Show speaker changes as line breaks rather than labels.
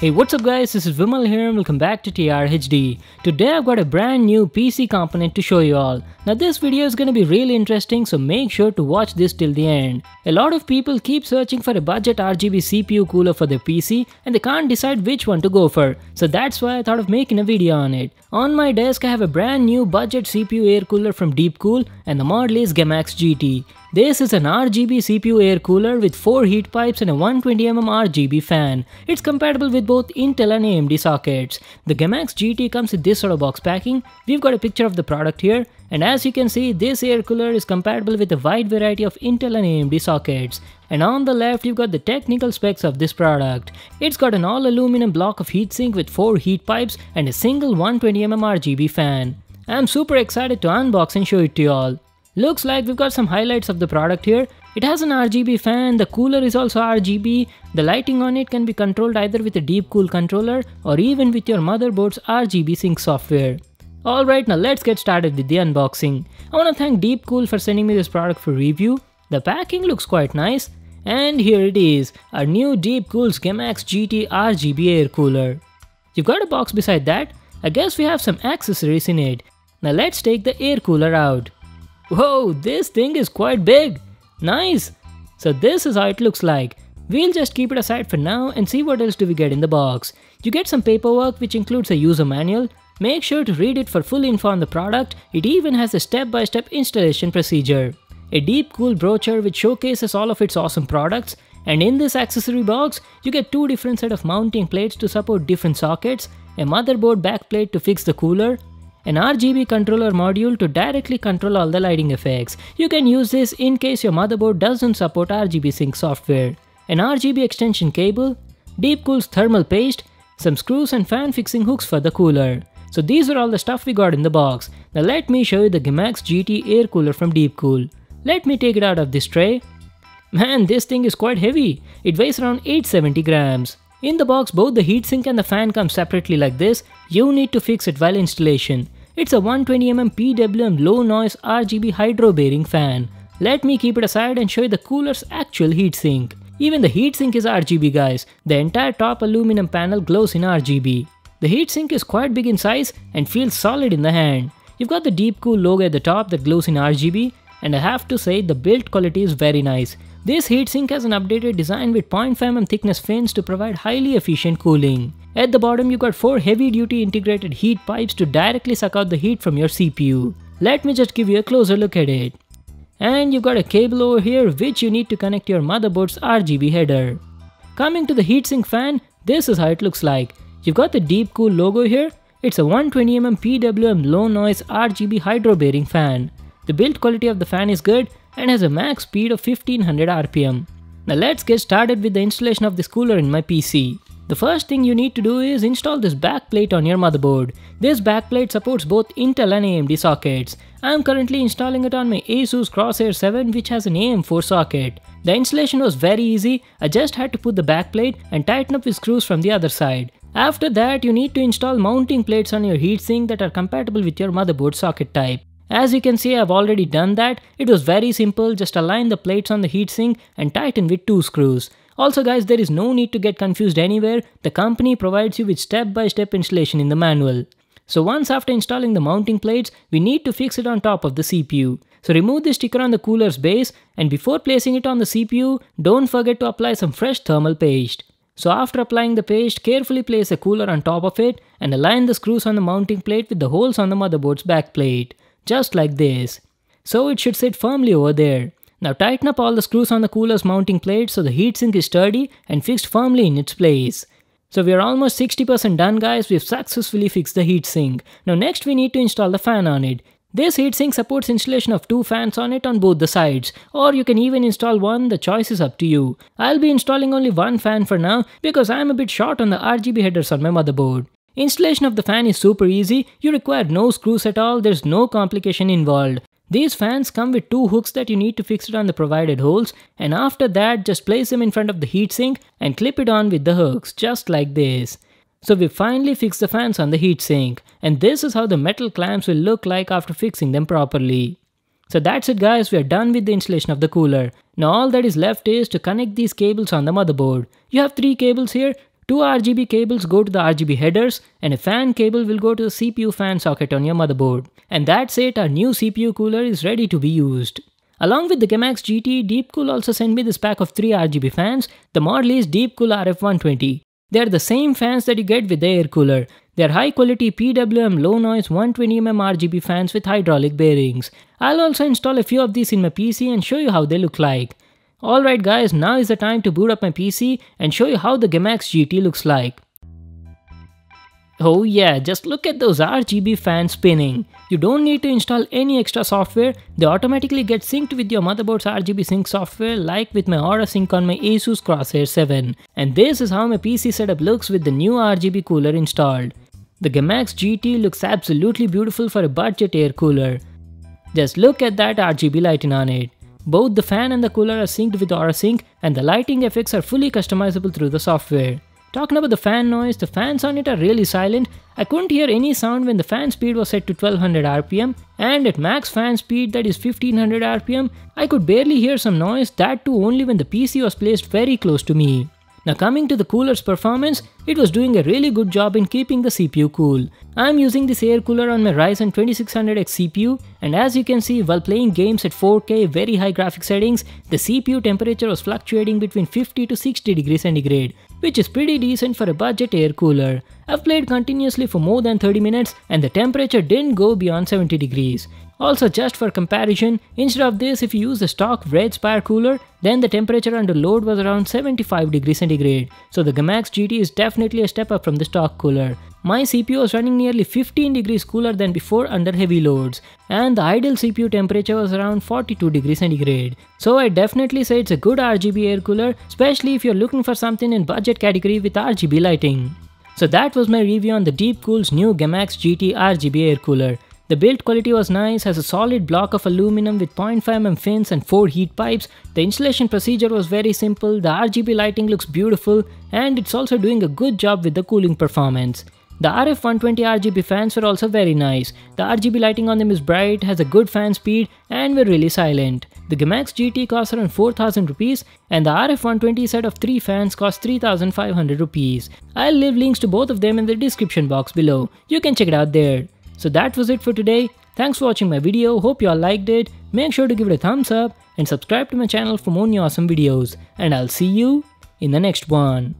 Hey what's up guys this is Vimal here and welcome back to TRHD. Today I've got a brand new PC component to show you all. Now this video is gonna be really interesting so make sure to watch this till the end. A lot of people keep searching for a budget RGB CPU cooler for their PC and they can't decide which one to go for. So that's why I thought of making a video on it. On my desk I have a brand new budget CPU air cooler from Deepcool and the model is Gammaxx GT. This is an RGB CPU air cooler with 4 heat pipes and a 120mm RGB fan. It's compatible with both Intel and AMD sockets. The Gammaxx GT comes with this sort of box packing. We've got a picture of the product here and as you can see this air cooler is compatible with a wide variety of Intel and AMD sockets. And on the left you've got the technical specs of this product. It's got an all aluminum block of heatsink with 4 heat pipes and a single 120mm RGB fan. I'm super excited to unbox and show it to you all. Looks like we've got some highlights of the product here. It has an RGB fan, the cooler is also RGB, the lighting on it can be controlled either with a Deepcool controller or even with your motherboard's RGB sync software. Alright now let's get started with the unboxing. I wanna thank Deepcool for sending me this product for review. The packing looks quite nice. And here it is, our new Deepcool's Gammaxx GT RGB air cooler. You've got a box beside that. I guess we have some accessories in it. Now let's take the air cooler out. Whoa, this thing is quite big. Nice. So this is how it looks like. We'll just keep it aside for now and see what else do we get in the box. You get some paperwork which includes a user manual. Make sure to read it for full info on the product. It even has a step-by-step -step installation procedure. A Deepcool brochure which showcases all of its awesome products. And in this accessory box, you get two different set of mounting plates to support different sockets, a motherboard backplate to fix the cooler, an RGB controller module to directly control all the lighting effects. You can use this in case your motherboard doesn't support RGB sync software. An RGB extension cable, Deepcool's thermal paste, some screws and fan fixing hooks for the cooler. So these are all the stuff we got in the box. Now let me show you the Gammaxx GT air cooler from Deepcool. Let me take it out of this tray. Man, this thing is quite heavy. It weighs around 870 grams. In the box, both the heatsink and the fan come separately like this. You need to fix it while installation. It's a 120mm PWM low noise RGB hydro bearing fan. Let me keep it aside and show you the cooler's actual heatsink. Even the heatsink is RGB guys, the entire top aluminum panel glows in RGB. The heatsink is quite big in size and feels solid in the hand. You've got the Deepcool logo at the top that glows in RGB and I have to say the build quality is very nice. This heatsink has an updated design with 0.5mm thickness fins to provide highly efficient cooling. At the bottom you got 4 heavy duty integrated heat pipes to directly suck out the heat from your CPU. Let me just give you a closer look at it. And you've got a cable over here which you need to connect your motherboard's RGB header. Coming to the heatsink fan, this is how it looks like. You've got the Deepcool logo here. It's a 120mm PWM low noise RGB hydro bearing fan. The build quality of the fan is good and has a max speed of 1500 RPM. Now let's get started with the installation of this cooler in my PC. The first thing you need to do is install this backplate on your motherboard. This backplate supports both Intel and AMD sockets. I am currently installing it on my Asus Crosshair 7 which has an AM4 socket. The installation was very easy, I just had to put the backplate and tighten up with screws from the other side. After that, you need to install mounting plates on your heatsink that are compatible with your motherboard socket type. As you can see I've already done that, it was very simple, just align the plates on the heatsink and tighten with two screws. Also guys, there is no need to get confused anywhere, the company provides you with step-by-step -step installation in the manual. So once after installing the mounting plates, we need to fix it on top of the CPU. So remove the sticker on the cooler's base and before placing it on the CPU, don't forget to apply some fresh thermal paste. So after applying the paste, carefully place a cooler on top of it and align the screws on the mounting plate with the holes on the motherboard's back plate just like this. So it should sit firmly over there. Now tighten up all the screws on the cooler's mounting plate so the heatsink is sturdy and fixed firmly in its place. So we are almost 60% done guys, we've successfully fixed the heatsink. Now next we need to install the fan on it. This heatsink supports installation of two fans on it on both the sides, or you can even install one, the choice is up to you. I'll be installing only one fan for now because I'm a bit short on the RGB headers on my motherboard. Installation of the fan is super easy, you require no screws at all, there's no complication involved. These fans come with two hooks that you need to fix it on the provided holes and after that just place them in front of the heatsink and clip it on with the hooks just like this. So we finally fixed the fans on the heatsink and this is how the metal clamps will look like after fixing them properly. So that's it guys, we are done with the installation of the cooler. Now all that is left is to connect these cables on the motherboard. You have three cables here, Two RGB cables go to the RGB headers and a fan cable will go to the CPU fan socket on your motherboard. And that's it, our new CPU cooler is ready to be used. Along with the Gammaxx GT, Deepcool also sent me this pack of 3 RGB fans. The model is Deepcool RF120. They are the same fans that you get with the air cooler. They are high quality PWM low noise 120mm RGB fans with hydraulic bearings. I'll also install a few of these in my PC and show you how they look like. Alright guys, now is the time to boot up my PC and show you how the Gammaxx GT looks like. Oh yeah, just look at those RGB fans spinning. You don't need to install any extra software, they automatically get synced with your motherboard's RGB sync software like with my Aura Sync on my Asus Crosshair 7. And this is how my PC setup looks with the new RGB cooler installed. The Gammaxx GT looks absolutely beautiful for a budget air cooler. Just look at that RGB lighting on it. Both the fan and the cooler are synced with Aura Sync and the lighting effects are fully customizable through the software. Talking about the fan noise, the fans on it are really silent. I couldn't hear any sound when the fan speed was set to 1200 rpm and at max fan speed that is 1500 rpm, I could barely hear some noise that too only when the PC was placed very close to me. Now coming to the cooler's performance, it was doing a really good job in keeping the CPU cool. I'm using this air cooler on my Ryzen 2600X CPU and as you can see while playing games at 4K very high graphic settings, the CPU temperature was fluctuating between 50 to 60 degrees centigrade, which is pretty decent for a budget air cooler. I've played continuously for more than 30 minutes and the temperature didn't go beyond 70 degrees. Also just for comparison, instead of this if you use the stock Wraith Spire cooler, then the temperature under load was around 75 degrees centigrade. So the Gammaxx GT is definitely a step up from the stock cooler. My CPU was running nearly 15 degrees cooler than before under heavy loads and the idle CPU temperature was around 42 degrees centigrade. So I definitely say it's a good RGB air cooler especially if you're looking for something in budget category with RGB lighting. So that was my review on the Deepcool's new Gammaxx GT RGB air cooler. The build quality was nice, has a solid block of aluminum with 0.5mm fins and 4 heat pipes. The installation procedure was very simple, the RGB lighting looks beautiful and it's also doing a good job with the cooling performance. The RF120 RGB fans were also very nice. The RGB lighting on them is bright, has a good fan speed and were really silent. The Gammaxx GT costs around 4000 rupees and the RF120 set of 3 fans cost 3500 rupees. I'll leave links to both of them in the description box below. You can check it out there. So that was it for today. Thanks for watching my video, hope you all liked it. Make sure to give it a thumbs up and subscribe to my channel for more new awesome videos. And I'll see you in the next one.